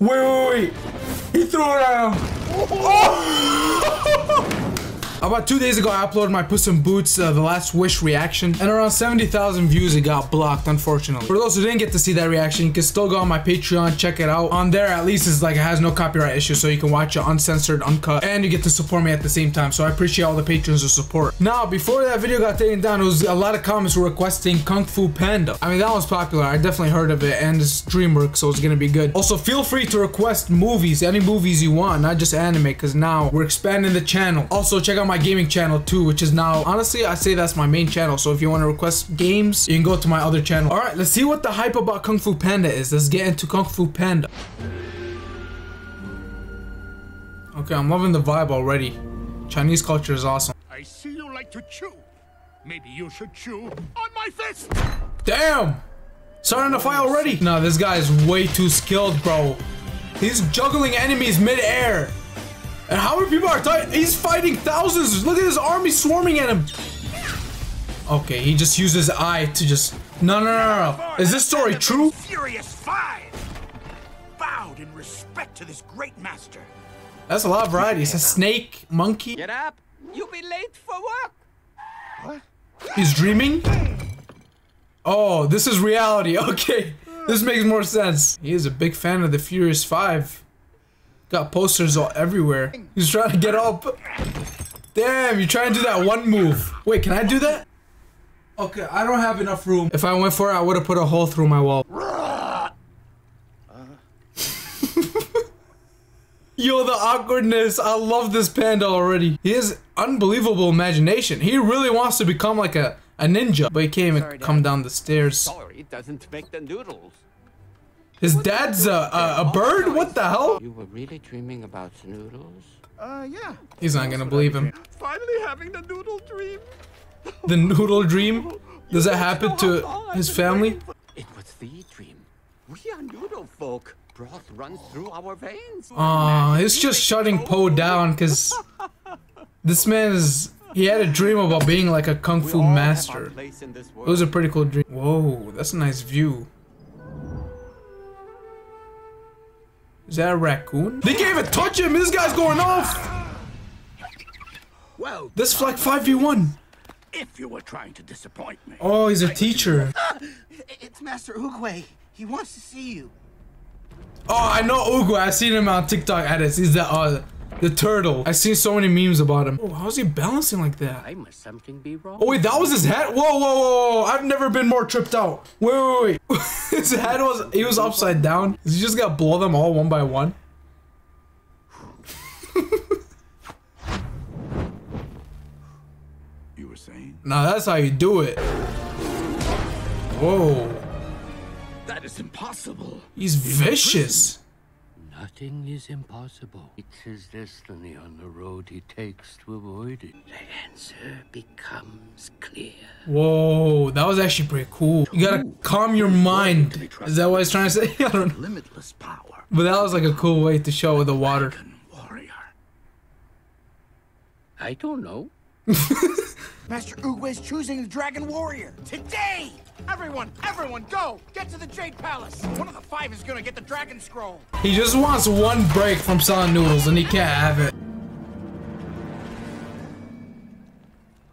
Wait, wait, wait. He threw it at him. Oh! About two days ago, I uploaded my Puss in Boots uh, The Last Wish reaction, and around 70,000 views it got blocked, unfortunately. For those who didn't get to see that reaction, you can still go on my Patreon, check it out. On there, at least, it's like it has no copyright issues, so you can watch it uncensored, uncut, and you get to support me at the same time, so I appreciate all the patrons of support. Now, before that video got taken down, it was a lot of comments were requesting Kung Fu Panda. I mean, that was popular. I definitely heard of it, and it's DreamWorks, so it's gonna be good. Also, feel free to request movies, any movies you want, not just anime, because now we're expanding the channel. Also, check out my gaming channel too, which is now, honestly, I say that's my main channel. So if you want to request games, you can go to my other channel. All right, let's see what the hype about Kung Fu Panda is. Let's get into Kung Fu Panda. Okay, I'm loving the vibe already. Chinese culture is awesome. I see you like to chew. Maybe you should chew on my fist. Damn! Starting to fight already. No, this guy is way too skilled, bro. He's juggling enemies mid-air. And how many people are fighting? He's fighting thousands. Look at his army swarming at him. Okay, he just used his eye to just. No, no, no, no. Is this story true? Furious Five bowed in respect to this great master. That's a lot of variety. It's a snake, monkey. Get up! You'll be late for work! What? He's dreaming? Oh, this is reality. Okay. This makes more sense. He is a big fan of the Furious Five. Got posters all everywhere. He's trying to get up. Damn, you trying to do that one move. Wait, can I do that? Okay, I don't have enough room. If I went for it, I would have put a hole through my wall. Yo, the awkwardness. I love this panda already. He has unbelievable imagination. He really wants to become like a, a ninja, but he can't even Sorry, come down the stairs. Sorry, it doesn't make the noodles. His dad's a, a, a bird? What the hell? You were really dreaming about noodles? Uh, yeah. He's not gonna believe him. Finally having the noodle dream. The noodle dream? Does that happen to his family? It was the dream. We are noodle folk. Broth runs through our veins. Aw, he's just shutting Po down because this man is. He had a dream about being like a kung fu all have our master. place in this It was a pretty cool dream. Whoa, that's a nice view. Is that a raccoon? They can't even touch him! This guy's going off! Well, This is like 5v1. if you were trying to disappoint me. Oh, he's a teacher. It's Master Oogway. He wants to see you. Oh, I know Ugu. I've seen him on TikTok edits. He's the, uh, the turtle. I've seen so many memes about him. Oh, how's he balancing like that? Why must something be wrong? Oh wait, that was his head. Whoa, whoa, whoa! whoa. I've never been more tripped out. Wait, wait, wait. his head was he was upside down. Is he just gonna blow them all one by one? You were saying? Nah, that's how you do it. Whoa, That is impossible. he's vicious. Nothing is impossible. It's his destiny on the road he takes to avoid it. The answer becomes clear. Whoa, that was actually pretty cool. You gotta calm your mind. Is that what he's trying to say? I don't know. Limitless power. But that was like a cool way to show with the water. Dragon warrior. I don't know. Master Oogway's choosing the Dragon Warrior. Today! Everyone, everyone, go! Get to the Jade Palace! One of the five is gonna get the Dragon Scroll. He just wants one break from selling noodles and he can't have it.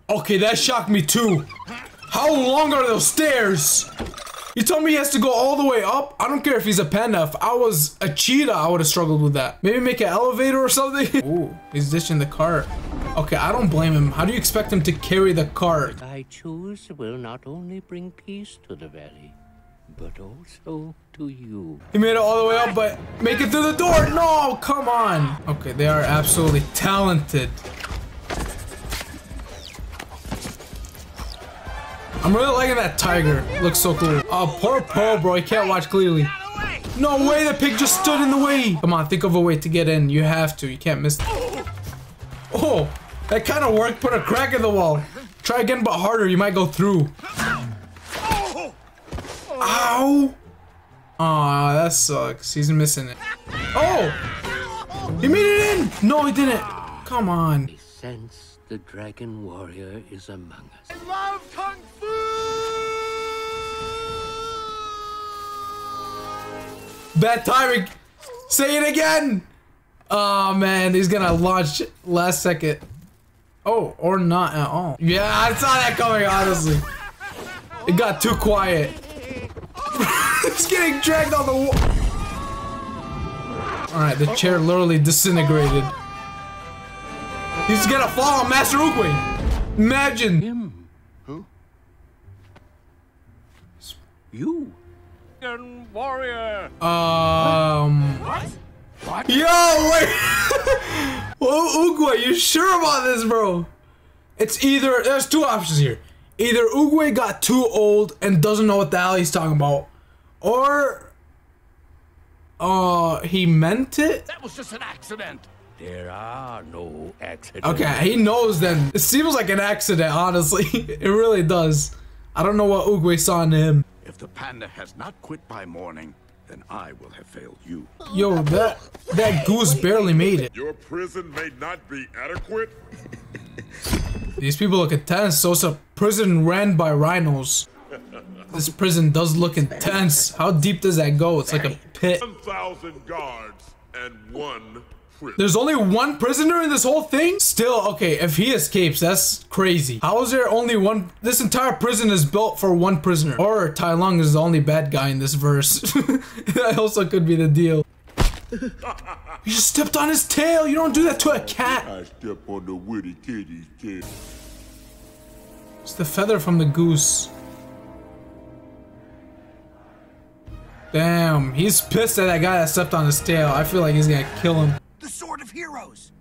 Okay, that shocked me too. How long are those stairs? You told me he has to go all the way up? I don't care if he's a panda. If I was a cheetah, I would have struggled with that. Maybe make an elevator or something? Ooh, he's ditching the cart. Okay, I don't blame him. How do you expect him to carry the cart? I choose will not only bring peace to the valley, but also to you. He made it all the way up, but make it through the door. No, come on. Okay, they are absolutely talented. I'm really liking that tiger. Looks so cool. Oh, poor Po, bro. He can't watch clearly. No way, the pig just stood in the way. Come on, think of a way to get in. You have to. You can't miss. Oh, that kind of worked. Put a crack in the wall. Try again, but harder. You might go through. Ow. Aw, that sucks. He's missing it. Oh! He made it in! No, he didn't. Come on. He sense the dragon warrior is among us. I Love Kung Fu! Bad timing. Say it again! Oh man, he's gonna launch last second. Oh, or not at all. Yeah, I saw that coming, honestly. It got too quiet. it's getting dragged on the wall. Alright, the chair literally disintegrated. He's gonna fall on Master Oogway. Imagine. Him. Who? You. Warrior. Um. What? What? Yo, wait. oh, Oogway, you sure about this, bro? It's either there's two options here. Either Oogway got too old and doesn't know what the hell he's talking about, or uh he meant it. That was just an accident. There are no accidents. Okay, he knows then. It seems like an accident, honestly. it really does. I don't know what Oogway saw in him. If the panda has not quit by morning, then I will have failed you. Yo, that that goose barely made it. Your prison may not be adequate. These people look intense. So it's a prison ran by rhinos. This prison does look intense. How deep does that go? It's like a pit. 1,000 guards and one prison. There's only one prisoner in this whole thing? Still, okay, if he escapes, that's crazy. How is there only one? This entire prison is built for one prisoner. Or Tai Lung is the only bad guy in this verse. that also could be the deal. You just stepped on his tail. You don't do that to a cat. I step on the witty kitty's tail. It's the feather from the goose. Damn, he's pissed at that guy that stepped on his tail. I feel like he's gonna kill him. The Sword of Heroes.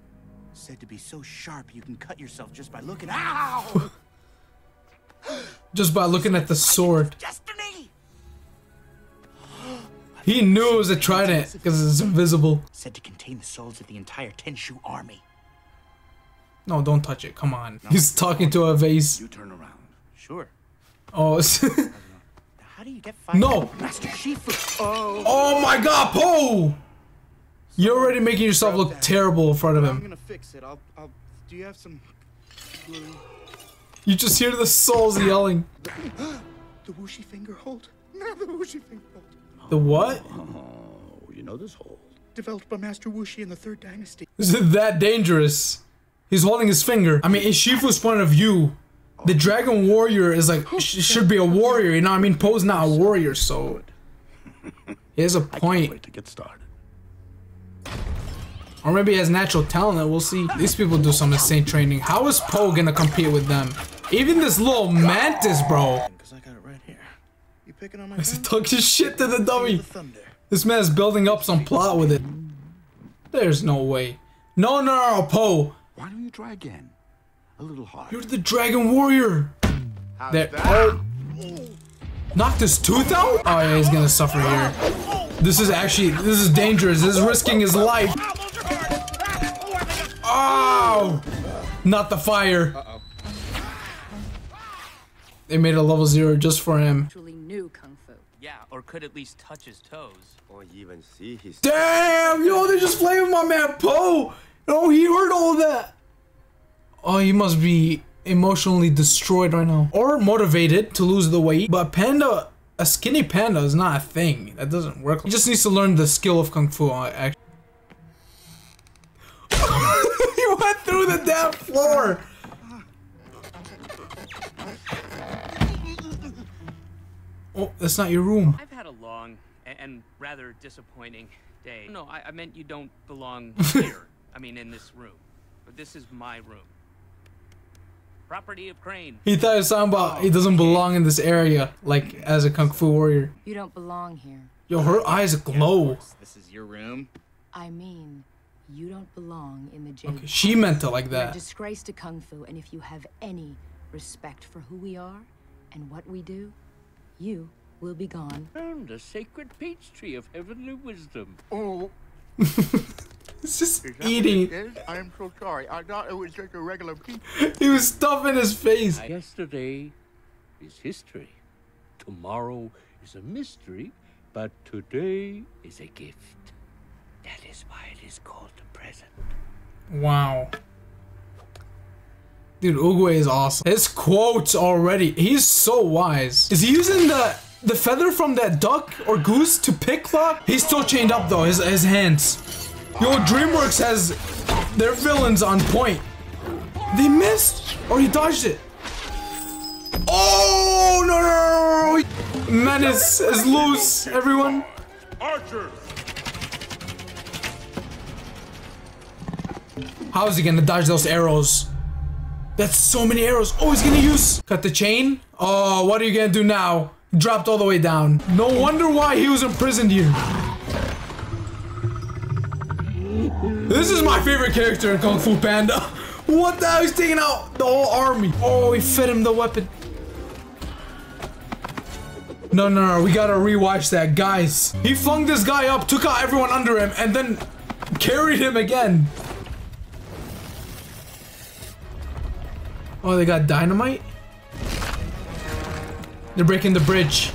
Said to be so sharp you can cut yourself just by looking. Ow! Just by looking at the sword. Destiny. He knew it was a trident because it's invisible. Said to contain the souls of the entire Tenshun army. No, don't touch it. Come on. He's talking to a vase. You turn around. Sure. Oh, how do you get fired? No. Master Shifu. Oh. oh my God, Po! You're already making yourself look terrible in front of him. I'm gonna fix it. I'll. I'll. Do you have some glue? You just hear the souls yelling. The Wuxi finger hold? No, the Wuxi finger hold. The what? Oh, you know this hole. Developed by Master Wuxi in the Third Dynasty. Is it that dangerous? He's holding his finger. I mean, in Shifu's point of view, the Dragon Warrior is like sh- should be a warrior. You know what I mean? Po's not a warrior, so he has a point. Wait to get started. Or maybe he has natural talent. We'll see. These people do some insane training. How is Po gonna compete with them? Even this little mantis, bro. Because I got it right here. You picking on my He's gun? talking shit to the dummy. the thunder. This man's building up some plot with it. There's no way. No, no, no, Po. Why don't you try again? A little harder. You're the Dragon Warrior. That Po knocked his tooth out. Oh yeah, he's gonna suffer here. This is actually this is dangerous. This is risking his life. Oh, not the fire. They made a level zero just for him. actually knew kung fu. Yeah, or could at least touch his toes. Or even see his Damn, yo, they just playing with my man Po. Oh, he heard all that. Oh, he must be emotionally destroyed right now. Or motivated to lose the weight. But panda, a skinny panda is not a thing. That doesn't work. He just needs to learn the skill of kung fu. Actually. he went through the damn floor. Oh, that's not your room. I've had a long and, and rather disappointing day. No, I, I meant you don't belong here. I mean, in this room. But this is my room. Property of Crane. He thought he was talking about he oh, doesn't belong in this area, like as a kung fu warrior. You don't belong here. Yo, her eyes glow. This is your room. I mean, you don't belong in the Jade. Okay, she meant it like You're a that. disgrace to kung fu, and if you have any respect for who we are and what we do, you will be gone. And a sacred peach tree of heavenly wisdom. Oh, It's just eating. I am so sorry. I thought it was just a regular peach. He was stuffing his face. Yesterday is history. Tomorrow is a mystery. But today is a gift. That is why it is called a present. Wow. Dude, Oogway is awesome. His quotes already. He's so wise. Is he using the the feather from that duck or goose to Picklock? He's still chained up though, his, his hands. Yo, DreamWorks has their villains on point. They missed, or he dodged it. Oh, no, no, no, no. Menace is loose, everyone. Archers! How is he gonna dodge those arrows? That's so many arrows. Oh, he's gonna use... Cut the chain? Oh, what are you gonna do now? Dropped all the way down. No wonder why he was imprisoned here. This is my favorite character in Kung Fu Panda. What the hell? He's taking out the whole army. Oh, he fed him the weapon. No, no, no. We gotta rewatch that. Guys, he flung this guy up, took out everyone under him, and then carried him again. Oh, they got dynamite? They're breaking the bridge.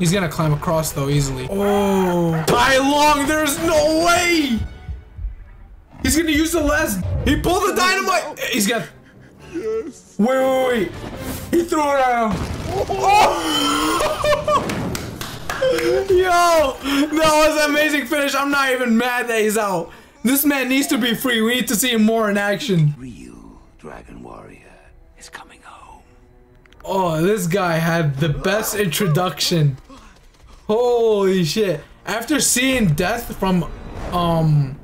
He's gonna climb across though easily. Oh, Tai Lung, there's no way! He's gonna use the last. He pulled the dynamite. He's got. Yes. Wait, wait, wait. He threw it at him. Oh. Yo, that was an amazing finish. I'm not even mad that he's out. This man needs to be free. We need to see him more in action. Ryu, Dragon Warrior, is coming home. Oh, this guy had the best introduction. Holy shit. After seeing death from, um...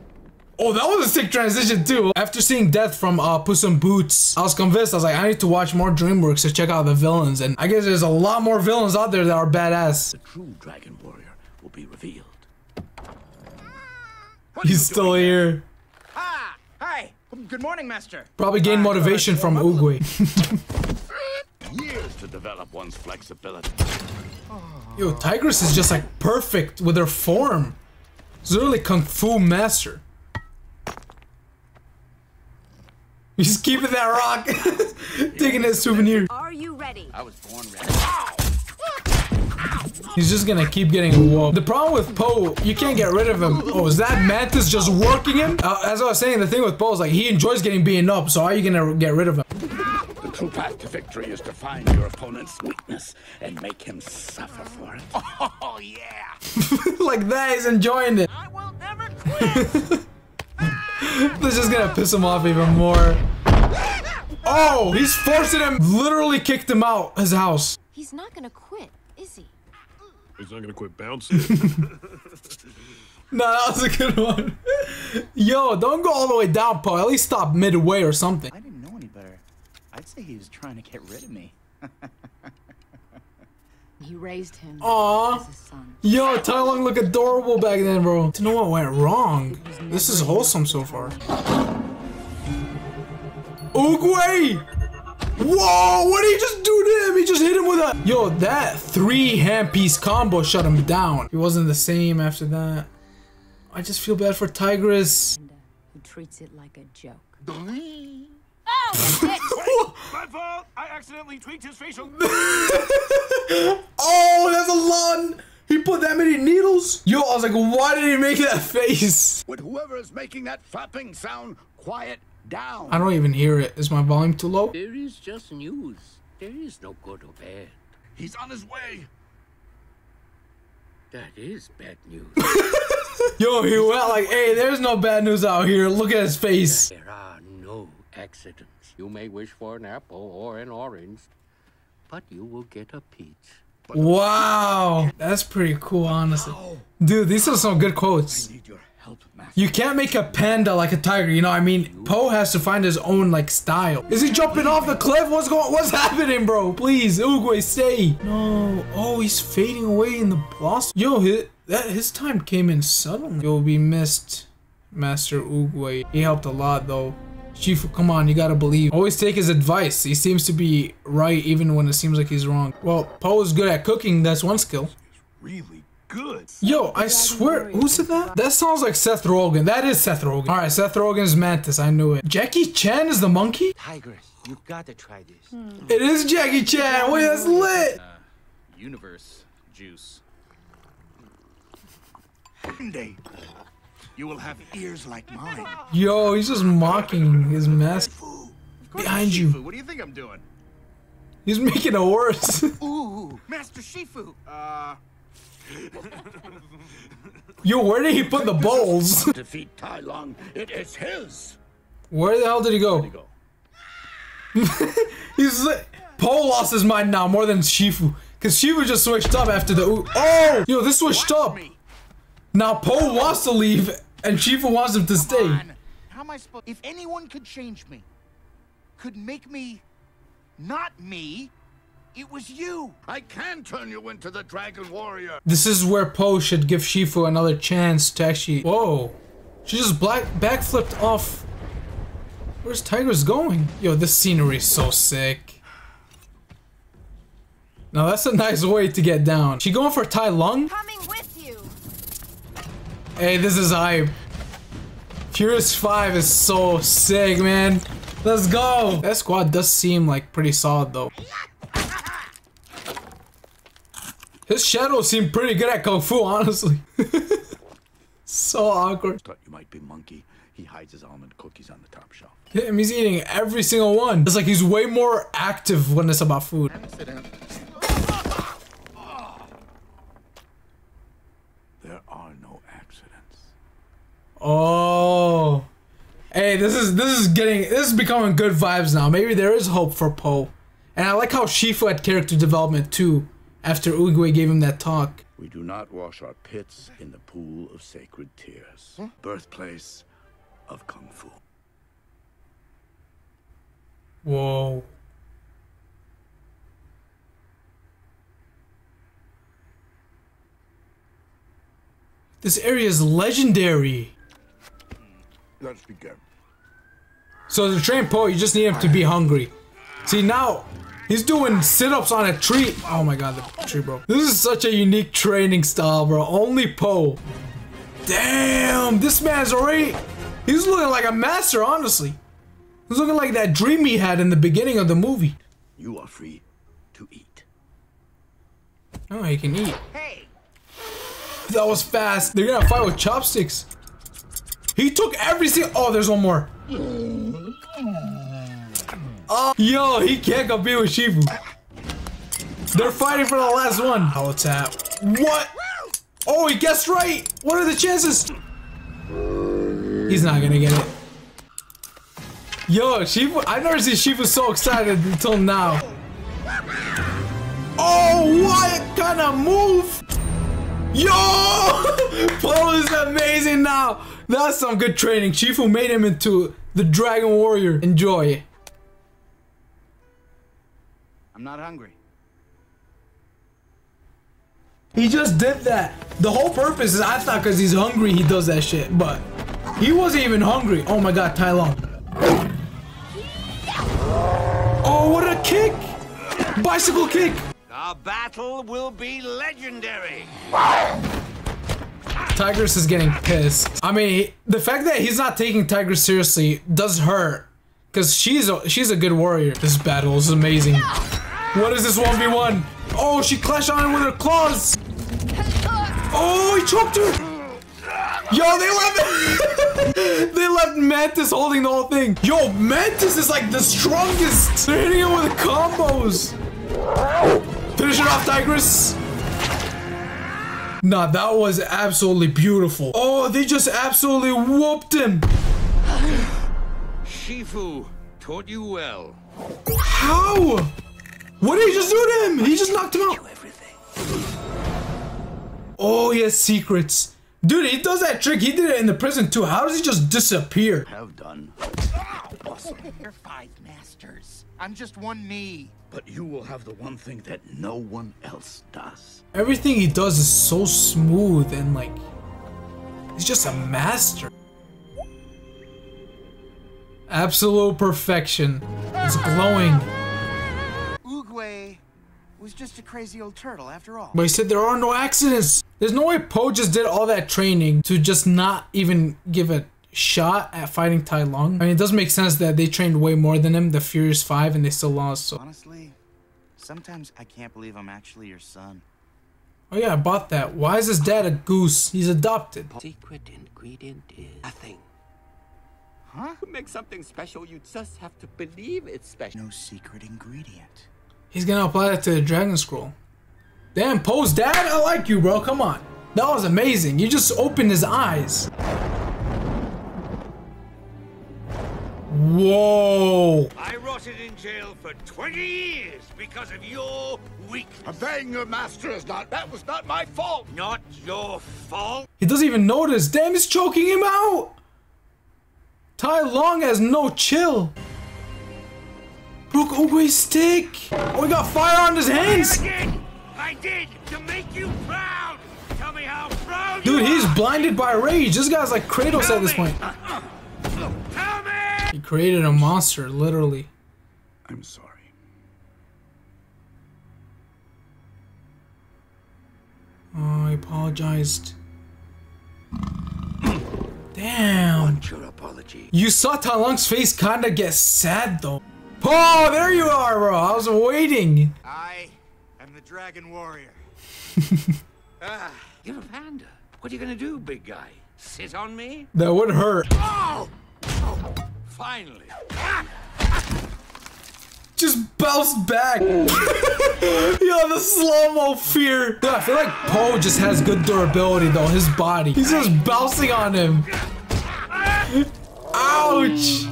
Oh, that was a sick transition too. After seeing death from uh, Puss in Boots, I was convinced. I was like, I need to watch more DreamWorks to check out the villains. And I guess there's a lot more villains out there that are badass. The true Dragon Warrior will be revealed. What He's still here. Ah! Hi! Good morning, Master. Probably gained motivation from warm? Oogway. Years to develop one's flexibility. Yo, Tigress is just like perfect with her form. She's literally Kung Fu master. He's keeping that rock. Taking his souvenir. Are you ready? I was born ready. He's just gonna keep getting whooped. The problem with Po, you can't get rid of him. Oh, is that Mantis just working him? Uh, as I was saying, the thing with Po is like he enjoys getting beaten up, so how are you gonna get rid of him? The true path to victory is to find your opponent's weakness and make him suffer for it. Oh, yeah! like that, he's enjoying it. I will never quit! This is gonna piss him off even more. Oh, he's forcing him. Literally kicked him out his house. He's not gonna quit, is he? He's not gonna quit bouncing. No, that was a good one. Yo, don't go all the way down, Po. At least stop midway or something. I didn't know any better. I'd say he was trying to get rid of me. He raised him Aw. as a son. Yo, Tai Lung look adorable back then, bro. To know what went wrong. This is wholesome so far. Oogway! Whoa, what did he just do to him? He just hit him with a... Yo, that three hand-piece combo shut him down. He wasn't the same after that. I just feel bad for Tigress. Who treats it like a joke. Oh, My fault! I accidentally tweaked his facial. Oh, that's a lot. He put that many needles. Yo, I was like, why did he make that face? Would whoever is making that flapping sound quiet down? I don't even hear it. Is my volume too low? There is just news. There is no good or bad. He's on his way. That is bad news. Yo, he went like, hey, there's no bad news out here. Look at his face. there are no accidents. You may wish for an apple or an orange, but you will get a peach. Wow. That's pretty cool, honestly. Dude, these are some good quotes. You can't make a panda like a tiger, you know I mean? Po has to find his own, like, style. Is he jumping off the cliff? What's going What's happening, bro? Please, Oogway, stay. No. Oh, he's fading away in the blossom. Yo, his, that, his time came in suddenly. You'll be missed, Master Oogway. He helped a lot, though. Chief, come on, you gotta believe. Always take his advice. He seems to be right even when it seems like he's wrong. Well, Po is good at cooking. That's one skill. Really good. Yo, I swear, who said that? That sounds like Seth Rogen. That is Seth Rogen. All right, Seth Rogen's Mantis. I knew it. Jackie Chan is the monkey. Tigress, you've got to try this. Hmm. It is Jackie Chan. Wait, that's hmm. lit. Uh, universe juice. Day. You will have ears like mine. Yo, he's just mocking his mask. Behind you. Shifu. What do you think I'm doing? He's making it worse. Ooh, Master Shifu. Uh, Yo, where did he put the bowls? Defeat Tai Lung. It is his. Where the hell did he go? Go. He's li- Po lost his mind now more than Shifu. Cause Shifu just switched up after the oo- Oh! Yo, this switched up. Now Po wants to leave and Shifu wants him to stay. How am I supposed? If anyone could change me, could make me not me, it was you. I can turn you into the Dragon Warrior. This is where Po should give Shifu another chance to actually. Whoa! She just black backflipped off. Where's Tigress going? Yo, this scenery is so sick. Now that's a nice way to get down. She going for Tai Lung? Coming with you. Hey, this is hype. Furious 5 is so sick, man. Let's go! That squad does seem like pretty solid though. His shadow seemed pretty good at Kung Fu, honestly. so awkward. Thought you might be monkey. He hides his almond cookies on the top shelf. Him, he's eating every single one. It's like he's way more active when it's about food. There are no accidents. Oh. Hey, this is this is getting this is becoming good vibes now. Maybe there is hope for Po. And I like how Shifu had character development too, after Oogway gave him that talk. We do not wash our pits in the pool of sacred tears. Hmm? Birthplace of Kung Fu. Whoa. This area is legendary. Hmm, let's begin. So to train Po, you just need him to be hungry. See now, he's doing sit-ups on a tree. Oh my god, the tree broke. This is such a unique training style, bro. Only Po. Damn, this man's already. He's looking like a master, honestly. He's looking like that dream he had in the beginning of the movie. You are free to eat. Oh, he can eat. Hey, That was fast. They're gonna fight with chopsticks. He took every single. Oh, there's one more. Oh, yo, he can't compete with Shifu. They're fighting for the last one. Hollow tap. What? Oh, he guessed right. What are the chances? He's not gonna get it. Yo, Shifu. I've never seen Shifu so excited until now. Oh, what kind of move? Yo! Po is amazing now. That's some good training. Shifu made him into the Dragon Warrior. Enjoy. I'm not hungry. He just did that. The whole purpose is I thought because he's hungry he does that shit, but he wasn't even hungry. Oh my god, Tai Lung. Oh, what a kick! Bicycle kick! Our battle will be legendary. Tigress is getting pissed. I mean, the fact that he's not taking Tigress seriously does hurt. Cause she's a she's a good warrior. This battle is amazing. What is this 1v1? Oh, she clashed on him with her claws. Oh, he choked her. Yo, they left They left Mantis holding the whole thing. Yo, Mantis is like the strongest. They're hitting him with combos. Finish it off, Tigress. Nah, that was absolutely beautiful. Oh, they just absolutely whooped him. Shifu taught you well. How? What did he just do to him? He just knocked him out. Oh, he has secrets. Dude, he does that trick. He did it in the prison too. How does he just disappear? Have done. Awesome. You're five masters. I'm just one me. But you will have the one thing that no one else does. Everything he does is so smooth and like he's just a master. Absolute perfection. It's glowing. Oogway was just a crazy old turtle after all. But he said there are no accidents. There's no way Po just did all that training to just not even give a shot at fighting Tai Lung. I mean, it doesn't make sense that they trained way more than him, the Furious Five, and they still lost. So, Honestly, sometimes I can't believe I'm actually your son. oh yeah, I bought that. Why is his dad a goose? He's adopted. Secret ingredient is nothing. Huh? To make something special, you just have to believe it's special. No secret ingredient. He's gonna apply that to the Dragon Scroll. Damn, Po's dad? I like you, bro. Come on. That was amazing. You just opened his eyes. Whoa. I rotted in jail for 20 years because of your weakness. Obeying your master is not. That was not my fault. Not your fault. He doesn't even notice. Damn, he's choking him out. Tai Lung has no chill. Brook Oogway's stick. Oh, he got fire on his hands. I did. I did to make you proud. Tell me how proud Dude, he's are. blinded by rage. This guy's like Kratos Tell at this me. point. Tell me. He created a monster, literally. I'm sorry. Oh, I apologized. Damn. Want your apology. You saw Tai Lung's face kinda get sad though. Oh, there you are, bro. I was waiting. I am the Dragon Warrior. Ah, you're a panda. What are you gonna do, big guy? Sit on me? That would hurt. Oh! oh finally. Ah! Just bounced back. Yo, the slow mo fear. Dude, I feel like Po just has good durability though. His body. He's just bouncing on him. Ouch.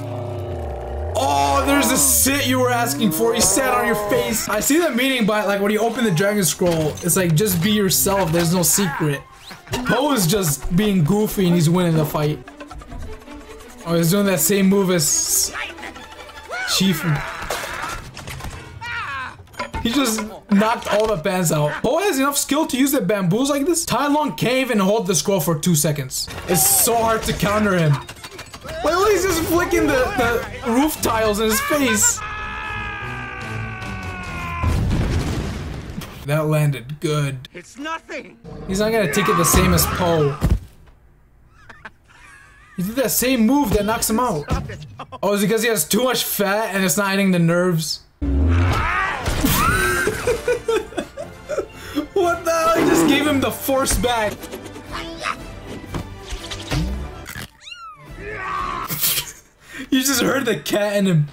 Oh, there's the sit you were asking for. He sat on your face. I see the meaning by like when you open the Dragon Scroll, it's like just be yourself. There's no secret. Po is just being goofy and he's winning the fight. Oh, he's doing that same move as Chief. He just knocked all the bands out. Po has enough skill to use the bamboos like this. Tai Lung can't even hold the scroll for two seconds. It's so hard to counter him. Wait, look, he's just flicking the, the roof tiles in his face. That landed good. It's nothing. He's not gonna take it the same as Po. He did that same move that knocks him out. Oh, is it because he has too much fat and it's not hitting the nerves? Ah! what the hell? He just gave him the force back. You just heard the cat and him.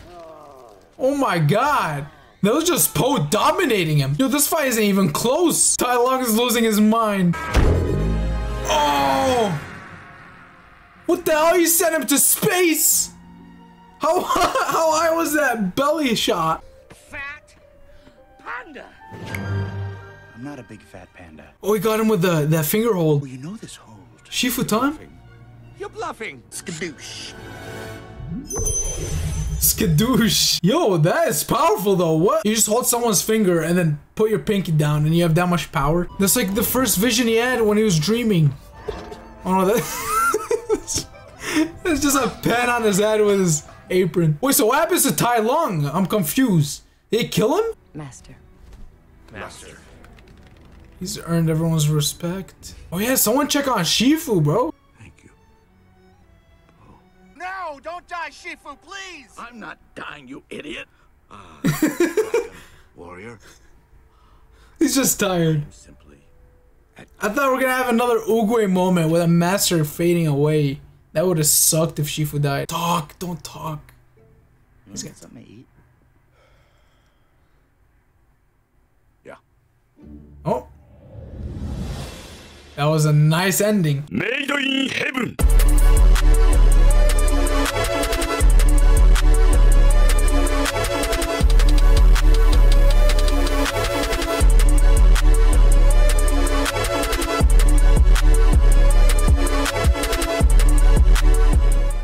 Oh my god. That was just Po dominating him. Yo, this fight isn't even close. Tai Lung is losing his mind. Oh! What the hell? You sent him to space! How, how high was that belly shot? Fat panda. I'm not a big fat panda. Oh, he got him with the that finger hold. Well, you know this hold. Shifu Shifutan? You're bluffing. Skadoosh. Skadoosh. Yo, that is powerful though. What? You just hold someone's finger and then put your pinky down and you have that much power? That's like the first vision he had when he was dreaming. Oh no, that... It's just a pen on his head with his apron. Wait, so what happens to Tai Lung? I'm confused. They kill him? Master. Master. He's earned everyone's respect. Oh yeah, someone check on Shifu, bro. Thank you. No, don't die, Shifu, please! I'm not dying, you idiot. Ah, warrior. He's just tired. Simply. I thought we were gonna have another Oogway moment with a master fading away. That would have sucked if Shifu died. Talk, don't talk. He's got something to eat. Yeah. Oh. That was a nice ending. Made in heaven.